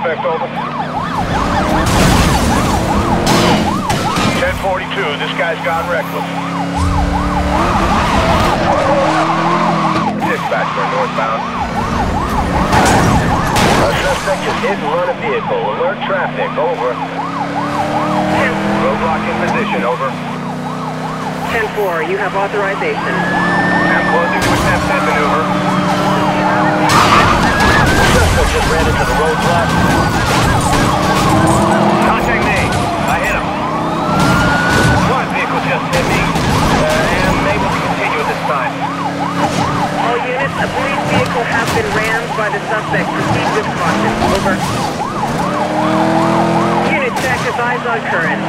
suspect, over? 1042, this guy's gone reckless. Dispatch, we're northbound. A suspect just hit and run a vehicle. Alert traffic, over. Roadblock in position, over. 10-4, you have authorization. I'm closing to attempt that maneuver. Contact me. I hit him. One vehicle just hit me. Maybe we continue this time. All units, a police vehicle has been rammed by the suspect. Proceed. Unit on current.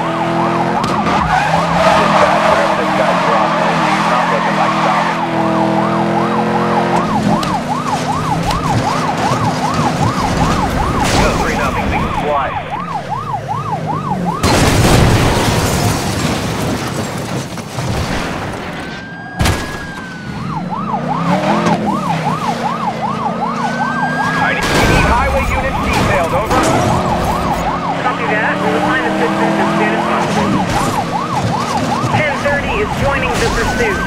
This guy's looking like. Go 3 nothing. Things fly. I need highway units detailed, over. Copy that. We'll assign assistance as soon as possible. 1030 is joining the pursuit.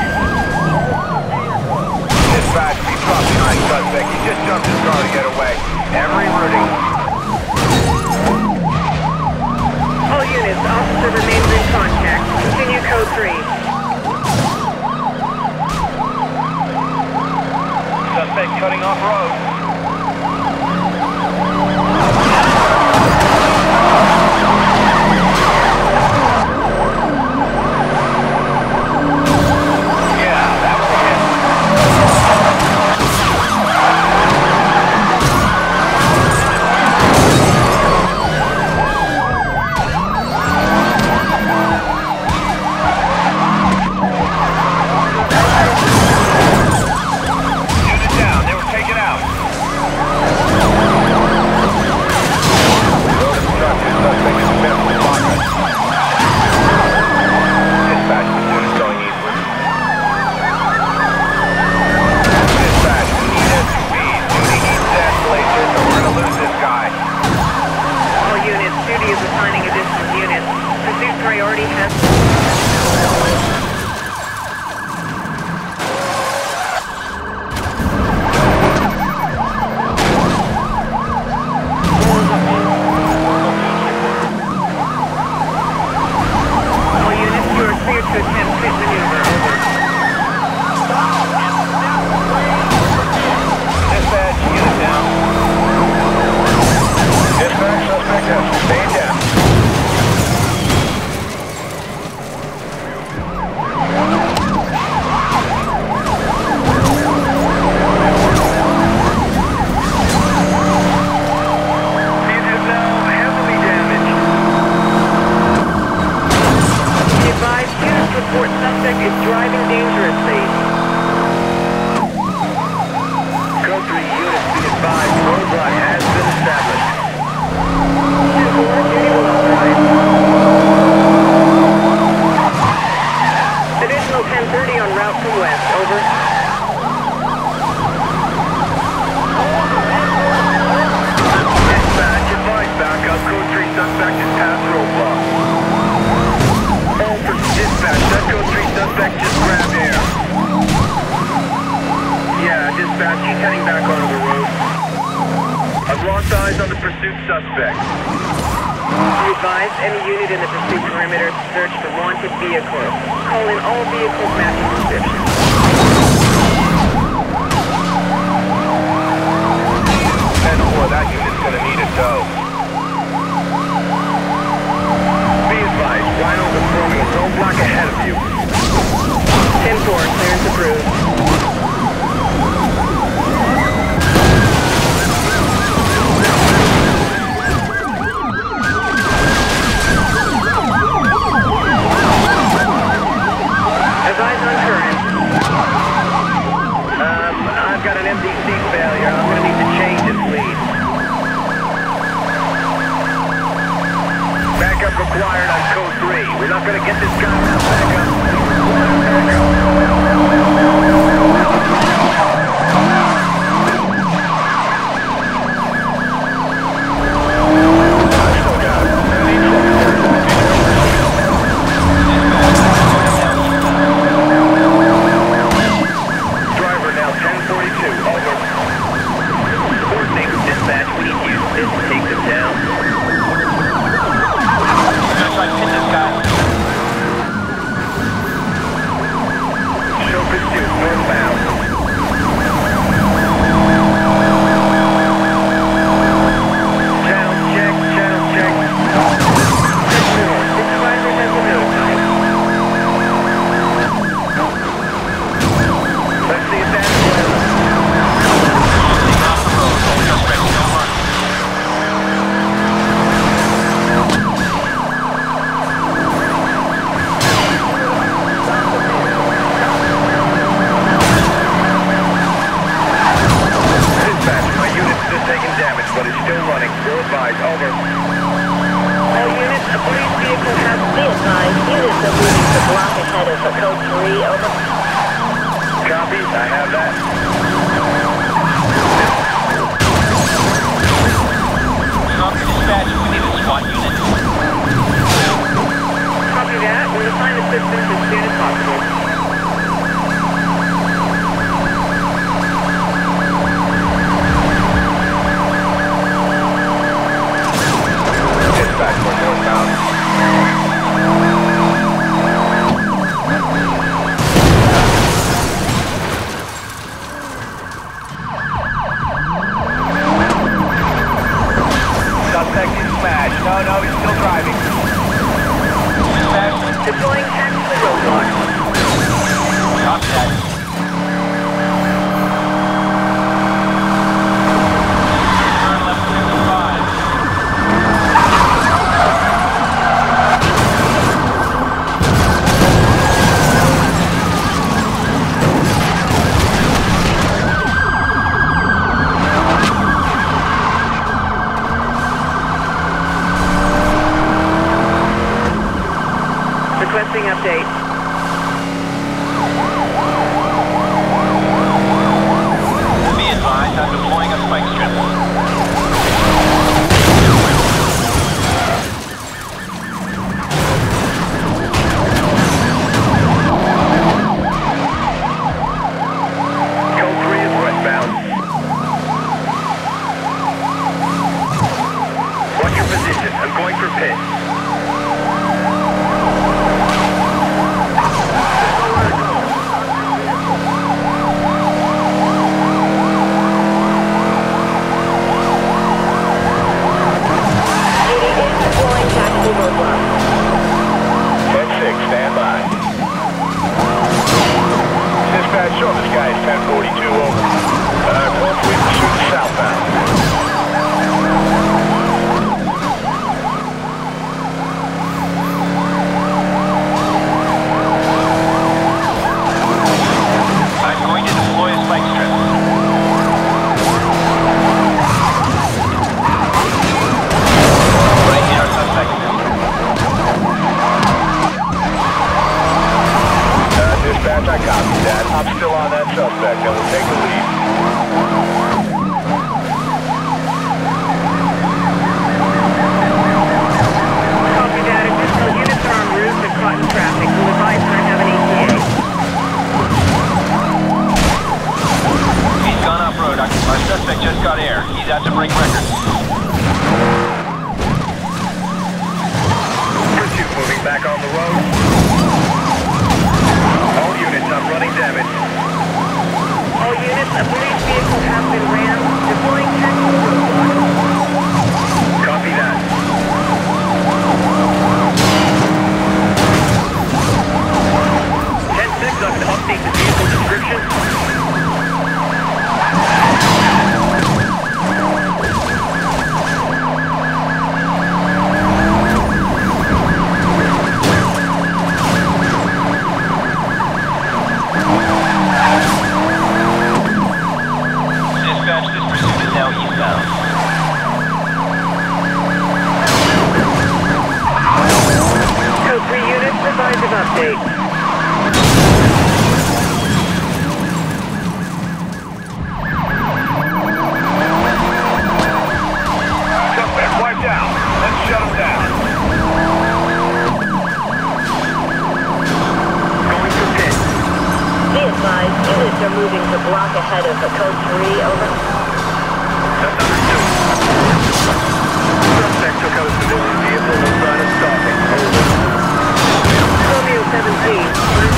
Dispatch, be dropped behind suspect. He just jumped his car to get away. Every routing. All units, officer remains in contact. Continue code 3. Suspect cutting off road. Dispatch, show this guy is 1042 over. Uh, moving to block ahead of the code 3, over. That's understood. Suspect vehicle, no stopping, over. Romeo 17,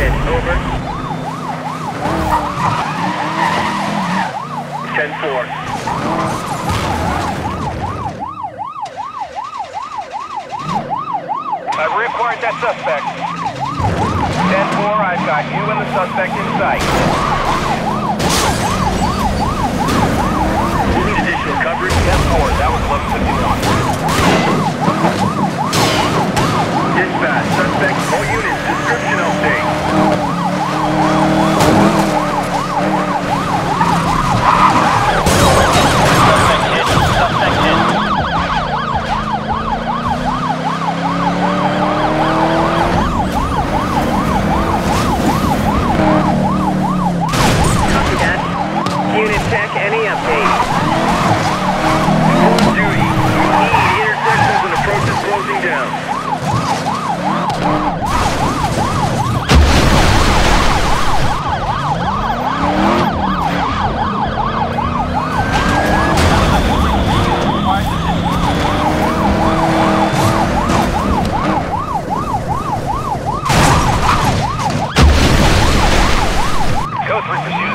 in. Over. 10-4. I've reacquired that suspect. 10-4, I've got you and the suspect in sight. We need additional coverage, 10-4, that was 1151. dispatch. Suspect, all units, description update.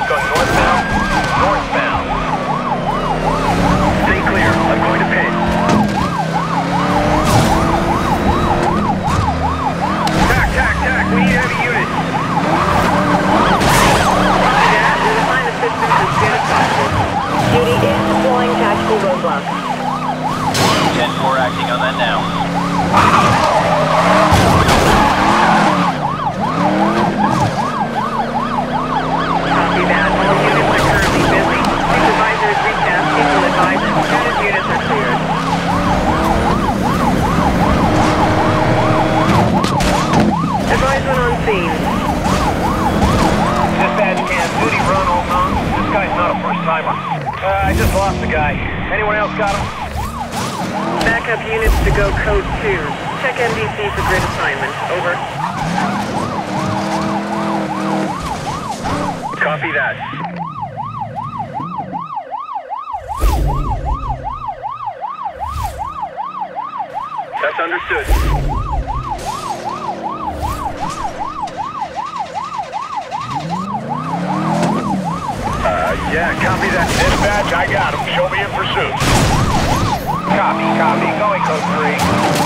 going northbound, northbound. lost the guy. Anyone else got him? Backup units to go code 2. Check NBC for grid assignment. Over. Copy that. That's understood. yeah, copy that. Dispatch, I got him. Show me in pursuit. Copy, copy. Going code 3.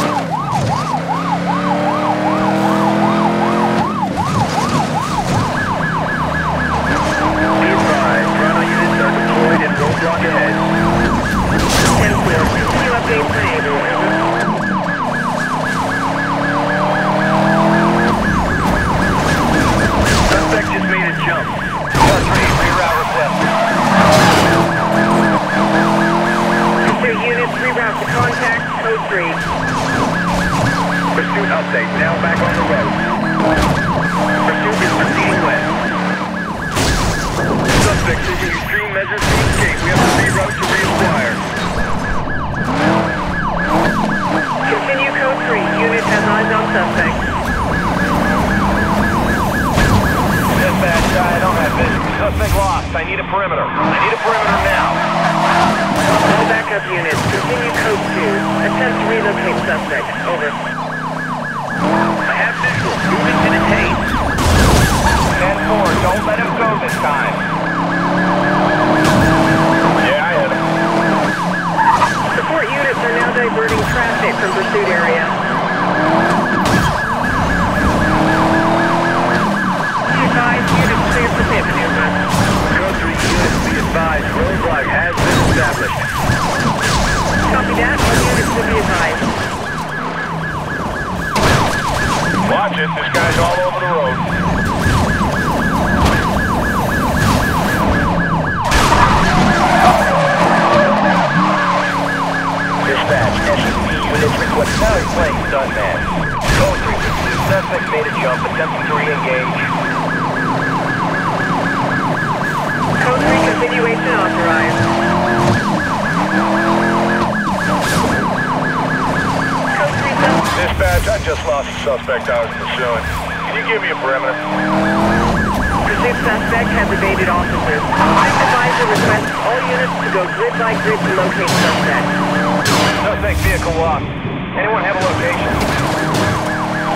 Pursuit update, now back on the road. Diverting traffic from pursuit area. Be advised, units clear for pit maneuver. Code 3 units, be advised, roadblock has been established. Copy that, all units will be advised. Watch it. This guy's all over the road. Dispatch, SUV units request now playing stuntman. Code 3 suspect made a jump, attempting to re-engage. Code 3 continuation authorized. Code 3 sus- Dispatch, I just lost the suspect I was pursuing. Can you give me a perimeter? Pursuit suspect has evaded officers. Flight advisor requests all units to go grid by grid to locate suspect. Suspect vehicle lost. Anyone have a location?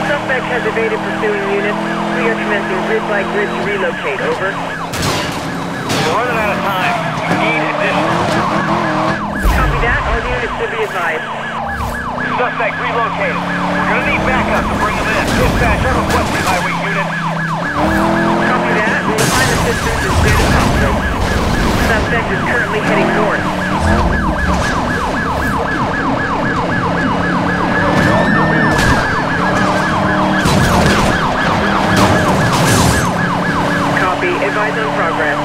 Suspect has evaded pursuing units. We are commencing grid by grid to relocate. Over. We're running out of time. We need additional. Copy that. All units will be advised. Suspect relocated. We're gonna need backup to bring him in. Dispatch, I'm requesting highway units. Copy that. We will find assistance as soon as possible. Suspect is currently heading north. Copy. Advise on progress.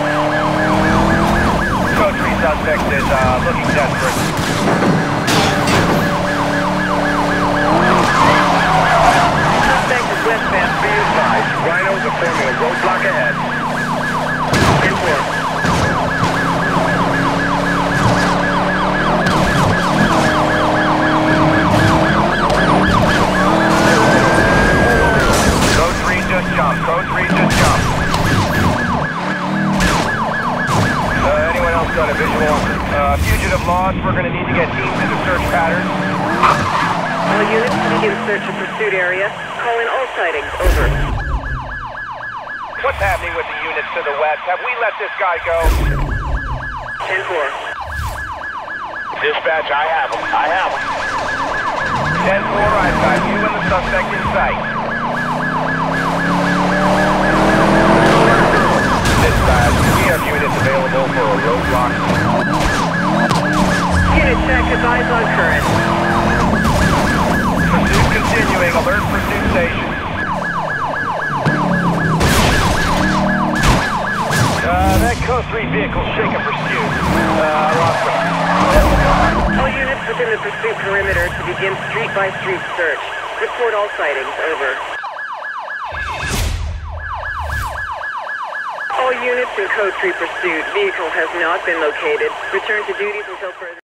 Code 3 suspect is uh, looking desperate. Suspect is westbound. Be advised, rhinos are forming a roadblock ahead. 10-4. Code 3 just jumped. Code 3 just jumped. Uh, anyone else got a visual? Uh, fugitive lost. We're gonna need to get teams into search patterns. All units begin search of pursuit area. Call in all sightings. Over. What's happening with the units to the west? Have we let this guy go? 10-4. Dispatch, I have him. I have him. 10-4, I've got you and the suspect in sight. Dispatch, we have units available for a roadblock. Unit check. Advise on current. Pursuit continuing. Alert pursuit station. Uh, that Code 3 vehicle shaking pursuit. Uh, I lost him. All units within the pursuit perimeter to begin street-by-street search. Report all sightings. Over. All units in Code 3 pursuit. Vehicle has not been located. Return to duties until further...